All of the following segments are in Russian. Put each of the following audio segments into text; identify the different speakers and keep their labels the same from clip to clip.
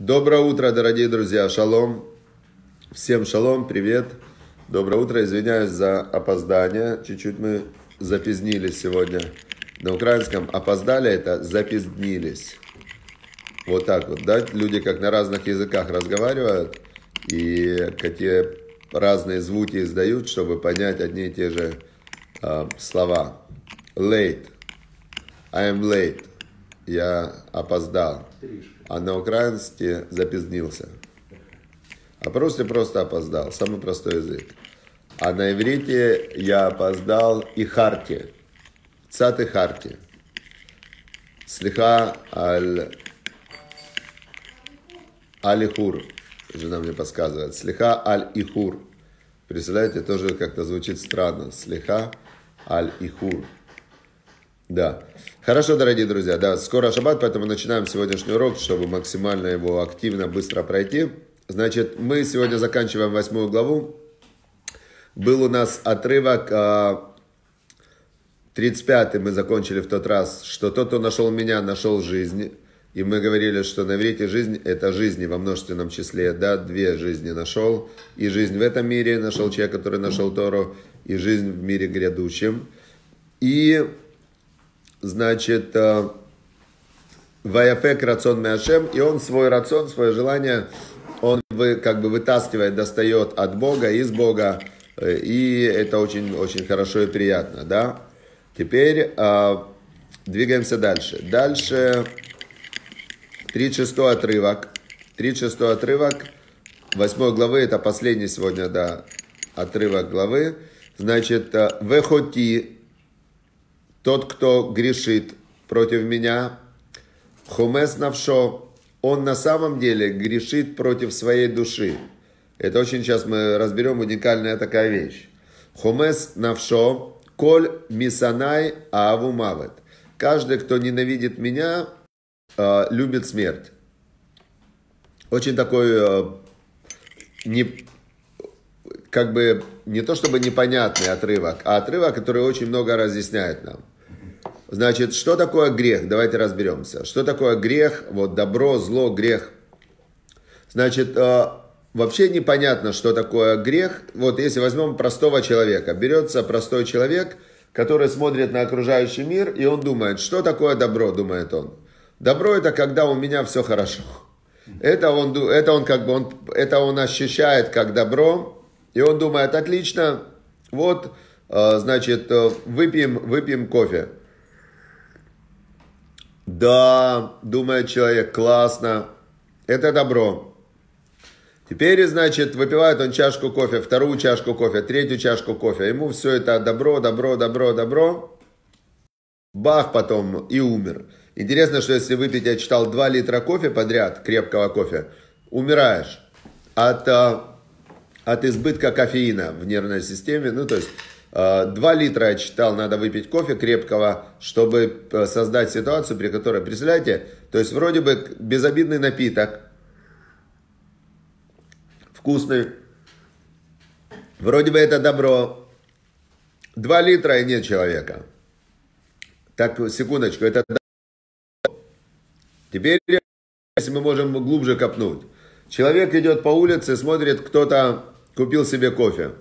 Speaker 1: Доброе утро, дорогие друзья, шалом. Всем шалом, привет. Доброе утро, извиняюсь за опоздание. Чуть-чуть мы запизнились сегодня. На украинском опоздали, это запизднились. Вот так вот, да? Люди как на разных языках разговаривают и какие разные звуки издают, чтобы понять одни и те же э, слова. Late. I am late. Я опоздал. А на украинске запизднился. А просто просто опоздал. Самый простой язык. А на иврите я опоздал и харти. Цат и харти. Слиха аль... Алихур. Жена мне подсказывает. Слиха аль-ихур. Представляете, тоже как-то звучит странно. Слиха аль-ихур. Да. Хорошо, дорогие друзья. Да, скоро шаббат, поэтому начинаем сегодняшний урок, чтобы максимально его активно, быстро пройти. Значит, мы сегодня заканчиваем восьмую главу. Был у нас отрывок 35 мы закончили в тот раз, что тот, кто нашел меня, нашел жизнь. И мы говорили, что на иврите жизнь – это жизни во множественном числе. Да, две жизни нашел. И жизнь в этом мире нашел человек, который нашел Тору, и жизнь в мире грядущем. И значит, э, Ваяфек рацион Мяшем, и он свой рацион, свое желание, он вы, как бы вытаскивает, достает от Бога, из Бога, э, и это очень, очень хорошо и приятно, да. Теперь э, двигаемся дальше. Дальше 36 отрывок. 36 отрывок 8 главы, это последний сегодня, да, отрывок главы. Значит, Вехоти, тот, кто грешит против меня, хумес навшо, он на самом деле грешит против своей души. Это очень сейчас мы разберем уникальная такая вещь. Хумес навшо, коль мисанай аву мавет. Каждый, кто ненавидит меня, э, любит смерть. Очень такой э, не, как бы не то чтобы непонятный отрывок, а отрывок, который очень много разъясняет нам. Значит, что такое грех? Давайте разберемся. Что такое грех? Вот добро, зло, грех. Значит, э, вообще непонятно, что такое грех. Вот если возьмем простого человека. Берется простой человек, который смотрит на окружающий мир, и он думает, что такое добро, думает он. Добро это когда у меня все хорошо. Это он, это он как бы, он, это он ощущает как добро, и он думает, отлично, вот, э, значит, э, выпьем, выпьем кофе. Да, думает человек, классно. Это добро. Теперь, значит, выпивает он чашку кофе, вторую чашку кофе, третью чашку кофе. Ему все это добро, добро, добро, добро. Бах потом и умер. Интересно, что если выпить, я читал, 2 литра кофе подряд, крепкого кофе, умираешь от, э, от избытка кофеина в нервной системе. Ну, то есть 2 э, литра, я читал, надо выпить кофе крепкого, чтобы э, создать ситуацию, при которой, представляете, то есть вроде бы безобидный напиток, вкусный, вроде бы это добро, 2 литра и нет человека. Так, секундочку, это Теперь, если мы можем глубже копнуть. Человек идет по улице, смотрит, кто-то купил себе кофе.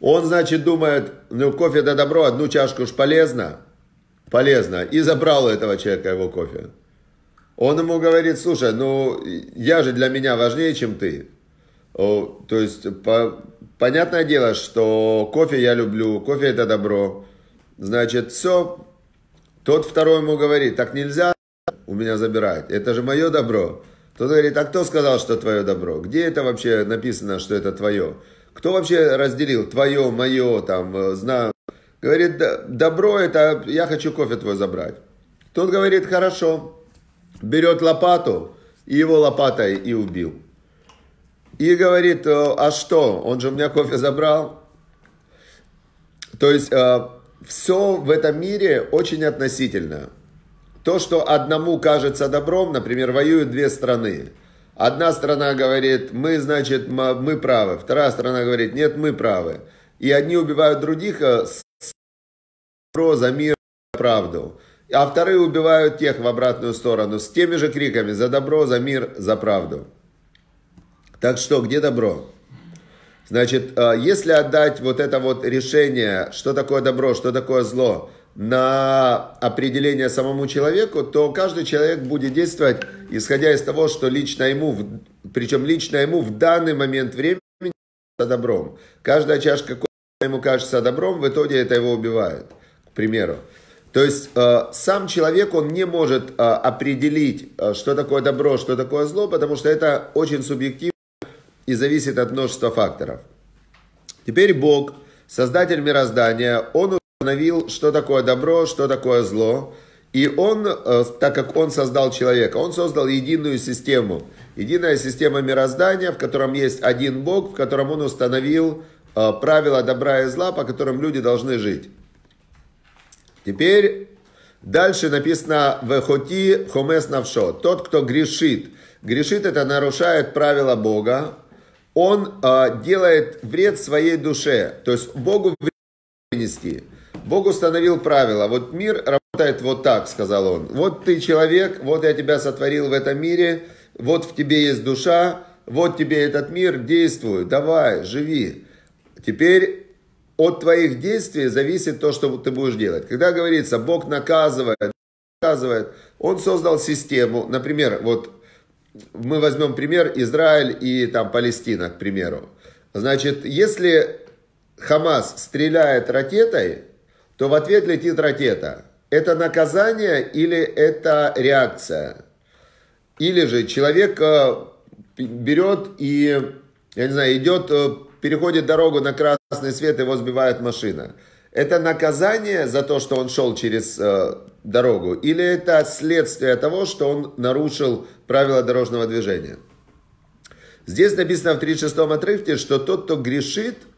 Speaker 1: Он, значит, думает, ну, кофе это добро, одну чашку уж полезно, полезно, и забрал у этого человека его кофе. Он ему говорит, слушай, ну, я же для меня важнее, чем ты. О, то есть, по, понятное дело, что кофе я люблю, кофе это добро. Значит, все. Тот второй ему говорит, так нельзя у меня забирать. Это же мое добро. Тот говорит, а кто сказал, что твое добро? Где это вообще написано, что это твое? Кто вообще разделил твое, мое, там, э, знаю. Говорит, добро это, я хочу кофе твой забрать. Тот говорит, хорошо. Берет лопату, и его лопатой и убил. И говорит, «Э, а что, он же у меня кофе забрал. То есть, э, все в этом мире очень относительно. То, что одному кажется добром, например, воюют две страны. Одна страна говорит, мы, значит, мы правы. Вторая страна говорит, нет, мы правы. И одни убивают других э, про за мир, правду. а вторые убивают тех в обратную сторону с теми же криками «За добро, за мир, за правду». Так что, где добро? Значит, э, если отдать вот это вот решение, что такое добро, что такое зло, на определение самому человеку, то каждый человек будет действовать, исходя из того, что лично ему, причем лично ему в данный момент времени добром. Каждая чашка кофе ему кажется добром, в итоге это его убивает, к примеру. То есть э, сам человек, он не может э, определить, э, что такое добро, что такое зло, потому что это очень субъективно и зависит от множества факторов. Теперь Бог, создатель мироздания, он установил, что такое добро, что такое зло. И он, э, так как он создал человека, он создал единую систему. Единая система мироздания, в котором есть один Бог, в котором он установил э, правила добра и зла, по которым люди должны жить. Теперь дальше написано «Вехоти хомес навшо». Тот, кто грешит. Грешит это нарушает правила Бога. Он э, делает вред своей душе. То есть Богу вред принести. Бог установил правила. Вот мир работает вот так, сказал он. Вот ты человек, вот я тебя сотворил в этом мире, вот в тебе есть душа, вот тебе этот мир, действуй, давай, живи. Теперь от твоих действий зависит то, что ты будешь делать. Когда говорится, Бог наказывает, наказывает, Он создал систему, например, вот мы возьмем пример Израиль и там Палестина, к примеру. Значит, если Хамас стреляет ракетой, то в ответ летит ракета. Это наказание или это реакция? Или же человек э, берет и, я не знаю, идет, э, переходит дорогу на красный свет, его сбивает машина. Это наказание за то, что он шел через э, дорогу, или это следствие того, что он нарушил правила дорожного движения? Здесь написано в 36-м отрывке, что тот, кто грешит –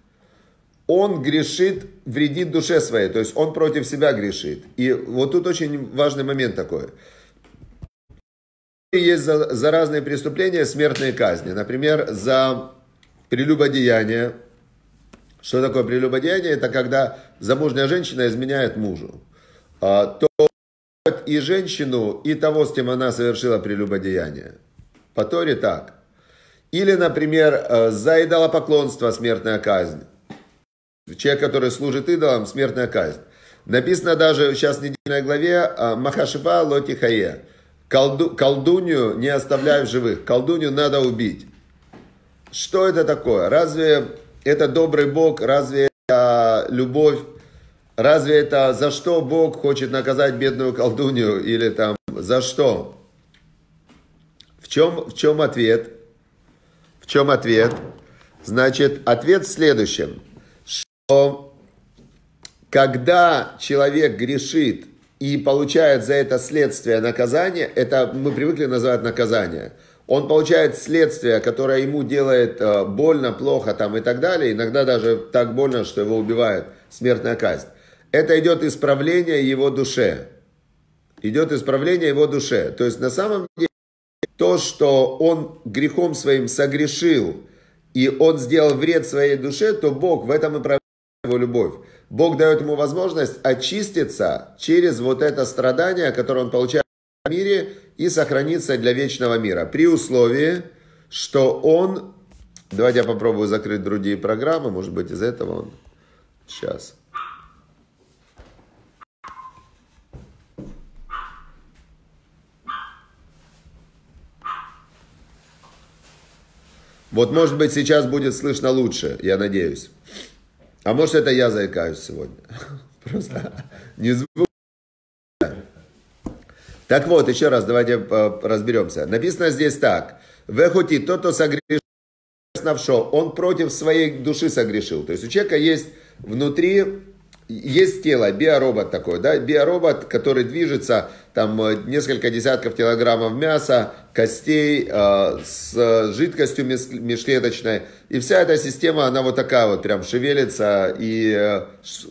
Speaker 1: он грешит, вредит душе своей, то есть он против себя грешит. И вот тут очень важный момент такой. Есть за, за разные преступления смертные казни. Например, за прелюбодеяние. Что такое прелюбодеяние? Это когда замужняя женщина изменяет мужу. А, то и женщину, и того, с кем она совершила прелюбодеяние. По Торе так. Или, например, э, за идолопоклонство смертная казнь. Человек, который служит идолам, смертная казнь. Написано даже сейчас в недельной главе а, Махашифа Лотихае. Колду, колдунью не оставляй в живых. Колдунью надо убить. Что это такое? Разве это добрый Бог? Разве это любовь? Разве это за что Бог хочет наказать бедную колдунью? Или там за что? В чем, в чем ответ? В чем ответ? Значит, ответ в следующем когда человек грешит и получает за это следствие наказание, это мы привыкли называть наказание, он получает следствие, которое ему делает э, больно, плохо там и так далее, иногда даже так больно, что его убивает смертная казнь. Это идет исправление его душе. Идет исправление его душе. То есть на самом деле то, что он грехом своим согрешил, и он сделал вред своей душе, то Бог в этом и его любовь. Бог дает ему возможность очиститься через вот это страдание, которое он получает в мире, и сохраниться для вечного мира. При условии, что он... Давайте я попробую закрыть другие программы, может быть, из этого он... Сейчас. Вот, может быть, сейчас будет слышно лучше, я надеюсь. А может это я заикаюсь сегодня. Просто не звук. Так вот, еще раз, давайте э, разберемся. Написано здесь так. Вехути, тот, кто согрешил он против своей души согрешил. То есть у человека есть внутри есть тело, биоробот такой, да, биоробот, который движется, там э, несколько десятков килограммов мяса, костей, э, с жидкостью межклеточной, и вся эта система, она вот такая вот, прям шевелится, и э,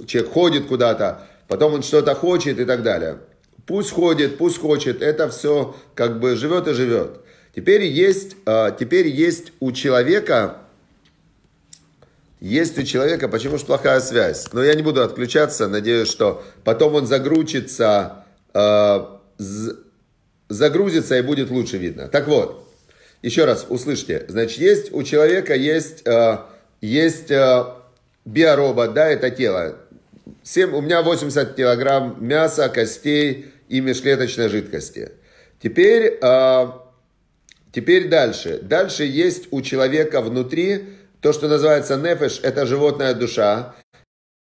Speaker 1: человек ходит куда-то, потом он что-то хочет и так далее. Пусть ходит, пусть хочет, это все как бы живет и живет. Теперь есть, э, теперь есть у человека есть у человека почему же плохая связь. Но я не буду отключаться, надеюсь, что потом он загрузится э, загрузится и будет лучше видно. Так вот, еще раз услышьте. Значит, есть у человека есть, э, есть э, биоробот, да, это тело. 7, у меня 80 килограмм мяса, костей и межклеточной жидкости. Теперь, э, теперь дальше. Дальше есть у человека внутри то, что называется нефеш, это животная душа.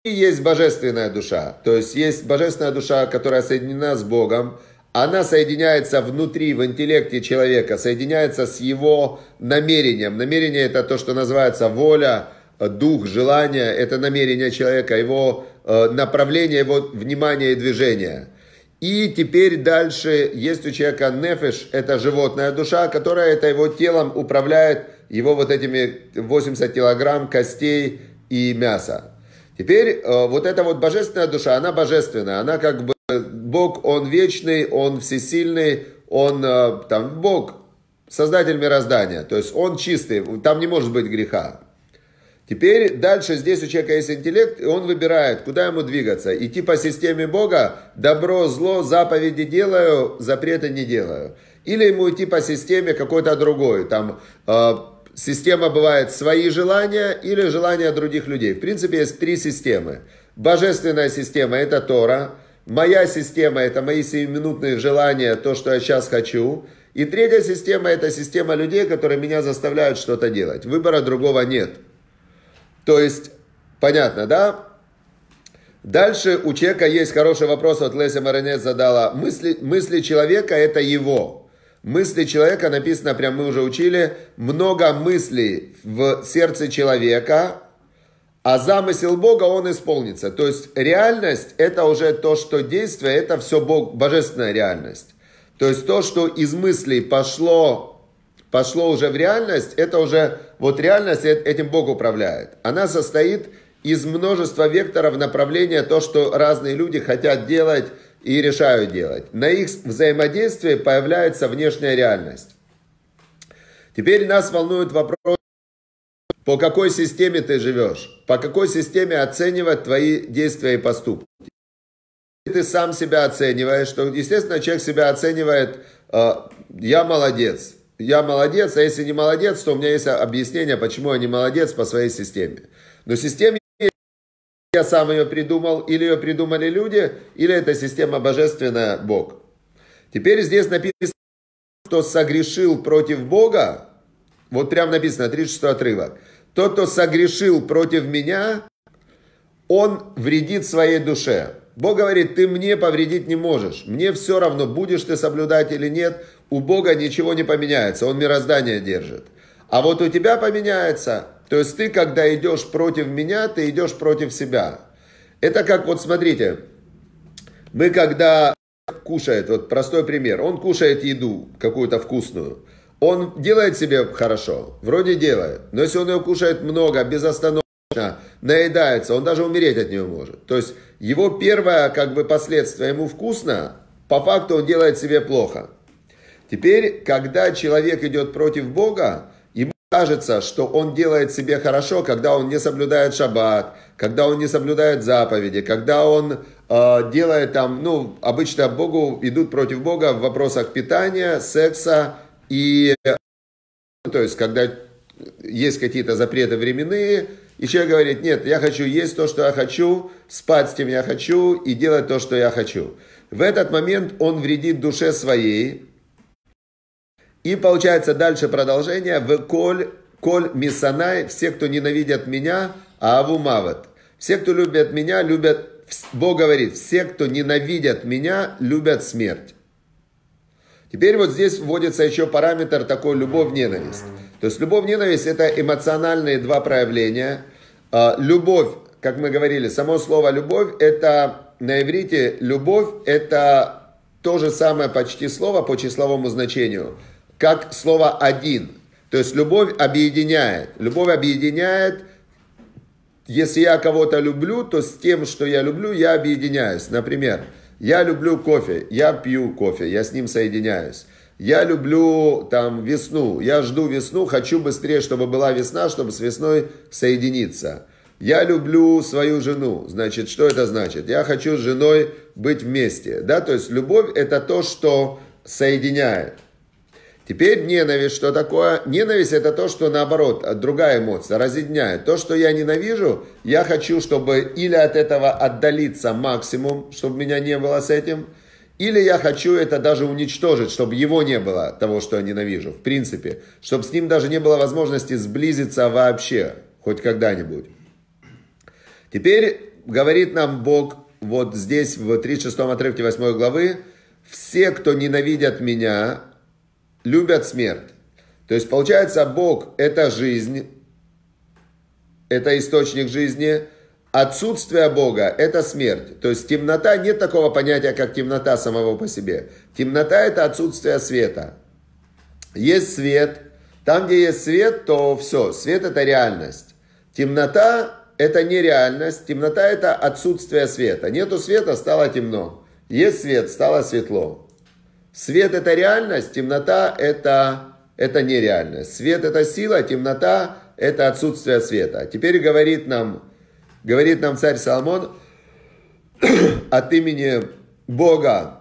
Speaker 1: И есть божественная душа. То есть есть божественная душа, которая соединена с Богом. Она соединяется внутри, в интеллекте человека, соединяется с его намерением. Намерение это то, что называется воля, дух, желание. Это намерение человека, его э, направление, его внимание и движение. И теперь дальше есть у человека нефеш, это животная душа, которая это его телом управляет, его вот этими 80 килограмм костей и мяса. Теперь э, вот эта вот божественная душа, она божественная, она как бы, Бог, Он вечный, Он всесильный, Он э, там, Бог, создатель мироздания, то есть Он чистый, там не может быть греха. Теперь дальше здесь у человека есть интеллект, и он выбирает, куда ему двигаться. Идти по системе Бога, добро, зло, заповеди делаю, запреты не делаю. Или ему идти по системе какой-то другой. Там э, система бывает свои желания или желания других людей. В принципе, есть три системы. Божественная система – это Тора. Моя система – это мои сиюминутные желания, то, что я сейчас хочу. И третья система – это система людей, которые меня заставляют что-то делать. Выбора другого нет. То есть, понятно, да? Дальше у человека есть хороший вопрос, вот Леся Маронец задала. Мысли, мысли человека – это его. Мысли человека, написано, прям мы уже учили, много мыслей в сердце человека, а замысел Бога, он исполнится. То есть реальность – это уже то, что действие, это все Бог, божественная реальность. То есть то, что из мыслей пошло пошло уже в реальность, это уже вот реальность этим Бог управляет. Она состоит из множества векторов направления, то, что разные люди хотят делать и решают делать. На их взаимодействии появляется внешняя реальность. Теперь нас волнует вопрос, по какой системе ты живешь, по какой системе оценивать твои действия и поступки. Ты сам себя оцениваешь, что, естественно, человек себя оценивает, э, я молодец, я молодец, а если не молодец, то у меня есть объяснение, почему я не молодец по своей системе. Но система я сам ее придумал, или ее придумали люди, или эта система божественная Бог. Теперь здесь написано, что согрешил против Бога, вот прям написано, 36 отрывок. Тот, кто согрешил против меня, он вредит своей душе. Бог говорит, ты мне повредить не можешь. Мне все равно, будешь ты соблюдать или нет, у Бога ничего не поменяется, Он мироздание держит. А вот у тебя поменяется. То есть ты, когда идешь против меня, ты идешь против себя. Это как, вот смотрите, мы когда кушает, вот простой пример, он кушает еду какую-то вкусную, он делает себе хорошо, вроде делает, но если он ее кушает много, безостановочно, наедается, он даже умереть от нее может. То есть его первое как бы последствие, ему вкусно, по факту он делает себе плохо. Теперь, когда человек идет против Бога, кажется, что он делает себе хорошо, когда он не соблюдает шаббат, когда он не соблюдает заповеди, когда он э, делает там, ну, обычно Богу идут против Бога в вопросах питания, секса и, то есть, когда есть какие-то запреты временные, и человек говорит, нет, я хочу есть то, что я хочу, спать с тем я хочу и делать то, что я хочу. В этот момент он вредит душе своей, и получается дальше продолжение. В коль, коль мисанай, все, кто ненавидят меня, а аву мават. Все, кто любят меня, любят, Бог говорит, все, кто ненавидят меня, любят смерть. Теперь вот здесь вводится еще параметр такой любовь-ненависть. То есть любовь-ненависть это эмоциональные два проявления. А, любовь, как мы говорили, само слово любовь это на иврите любовь это то же самое почти слово по числовому значению – как слово «один». То есть любовь объединяет. Любовь объединяет, если я кого-то люблю, то с тем, что я люблю, я объединяюсь. Например, я люблю кофе, я пью кофе, я с ним соединяюсь. Я люблю там весну, я жду весну, хочу быстрее, чтобы была весна, чтобы с весной соединиться. Я люблю свою жену. Значит, что это значит? Я хочу с женой быть вместе. Да? То есть любовь это то, что соединяет. Теперь ненависть, что такое? Ненависть это то, что наоборот, другая эмоция, разъединяет. То, что я ненавижу, я хочу, чтобы или от этого отдалиться максимум, чтобы меня не было с этим, или я хочу это даже уничтожить, чтобы его не было, того, что я ненавижу, в принципе. Чтобы с ним даже не было возможности сблизиться вообще, хоть когда-нибудь. Теперь говорит нам Бог вот здесь, в 36 отрывке 8 главы, «Все, кто ненавидят меня, любят смерть». То есть, получается, Бог – это жизнь, это источник жизни, Отсутствие Бога – это смерть. То есть темнота, нет такого понятия, как темнота самого по себе. Темнота – это отсутствие света. Есть свет. Там, где есть свет, то все. Свет – это реальность. Темнота – это не реальность. Темнота – это отсутствие света. Нету света – стало темно. Есть свет – стало светло. Свет – это реальность, темнота – это, это нереальность. Свет – это сила, темнота – это отсутствие света. Теперь говорит нам Говорит нам царь Соломон от имени Бога,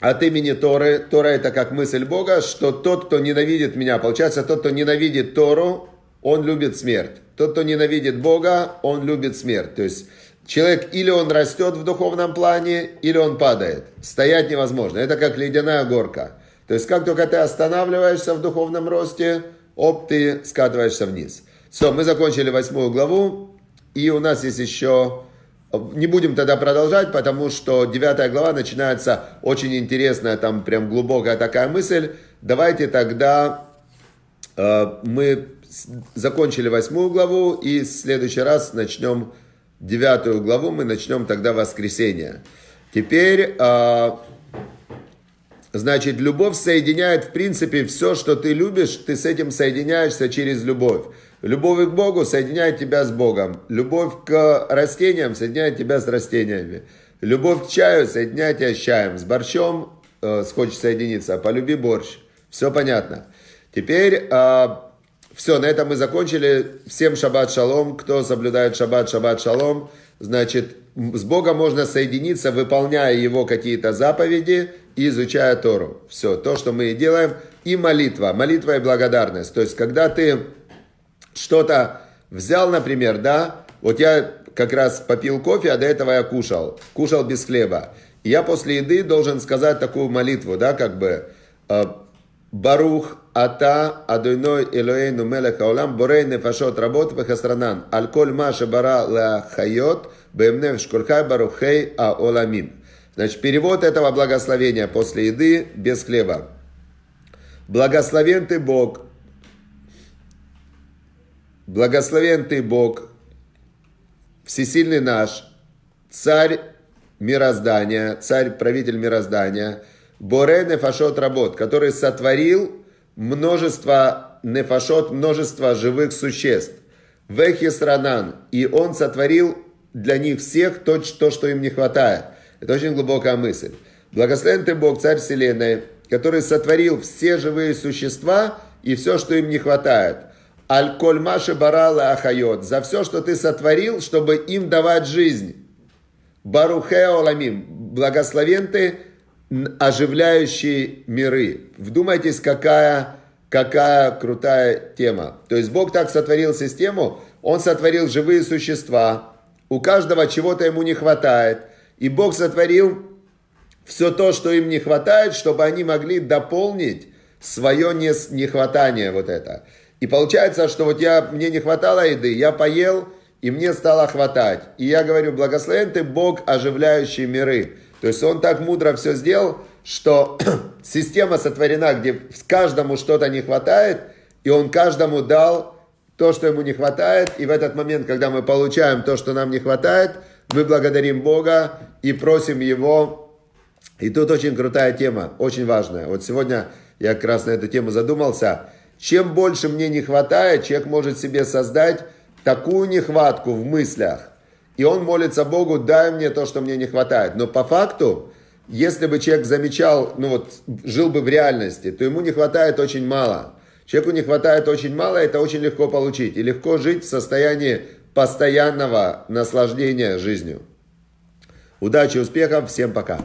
Speaker 1: от имени Торы, Тора это как мысль Бога, что тот, кто ненавидит меня, получается, тот, кто ненавидит Тору, он любит смерть. Тот, кто ненавидит Бога, он любит смерть. То есть человек или он растет в духовном плане, или он падает. Стоять невозможно. Это как ледяная горка. То есть как только ты останавливаешься в духовном росте, оп, ты скатываешься вниз. Все, мы закончили восьмую главу. И у нас есть еще... Не будем тогда продолжать, потому что 9 глава начинается очень интересная, там прям глубокая такая мысль. Давайте тогда э, мы закончили 8 главу и в следующий раз начнем 9 главу, мы начнем тогда воскресенье. Теперь, э, значит, любовь соединяет в принципе все, что ты любишь, ты с этим соединяешься через любовь. Любовь к Богу соединяет тебя с Богом. Любовь к растениям соединяет тебя с растениями. Любовь к чаю соединяет тебя с чаем. С борщом э, хочешь соединиться, полюби борщ. Все понятно. Теперь э, все, на этом мы закончили. Всем шаббат шалом. Кто соблюдает шаббат, шаббат шалом. Значит, с Богом можно соединиться, выполняя Его какие-то заповеди и изучая Тору. Все, то, что мы и делаем. И молитва. Молитва и благодарность. То есть, когда ты что-то взял, например, да, вот я как раз попил кофе, а до этого я кушал, кушал без хлеба. Я после еды должен сказать такую молитву, да, как бы, э, Барух Ата Адойной Элоэйну Мелеха Олам Борей Нефашот Работ Вехастранан Аль Коль Маша Бара Ла Хайот Бемнев Шкурхай Барухей А Оламим. Значит, перевод этого благословения после еды без хлеба. Благословен ты Бог, Благословен ты Бог, всесильный наш, царь мироздания, царь, правитель мироздания, Боре Нефашот работ, который сотворил множество нефашот, множество живых существ. Вехисранан. И он сотворил для них всех то, то, что им не хватает. Это очень глубокая мысль. Благословен ты Бог, царь вселенной, который сотворил все живые существа и все, что им не хватает. Аль-Коль Маши Барала Ахайот, за все, что ты сотворил, чтобы им давать жизнь. Барухе Оламим, благословен ты, оживляющие миры. Вдумайтесь, какая, какая крутая тема. То есть Бог так сотворил систему, Он сотворил живые существа, у каждого чего-то ему не хватает. И Бог сотворил все то, что им не хватает, чтобы они могли дополнить свое нехватание вот это. И получается, что вот я, мне не хватало еды, я поел, и мне стало хватать. И я говорю, благословен ты Бог, оживляющий миры. То есть он так мудро все сделал, что система сотворена, где каждому что-то не хватает, и он каждому дал то, что ему не хватает. И в этот момент, когда мы получаем то, что нам не хватает, мы благодарим Бога и просим Его. И тут очень крутая тема, очень важная. Вот сегодня я как раз на эту тему задумался – чем больше мне не хватает, человек может себе создать такую нехватку в мыслях. И он молится Богу, дай мне то, что мне не хватает. Но по факту, если бы человек замечал, ну вот, жил бы в реальности, то ему не хватает очень мало. Человеку не хватает очень мало, это очень легко получить. И легко жить в состоянии постоянного наслаждения жизнью. Удачи, успехов, всем пока.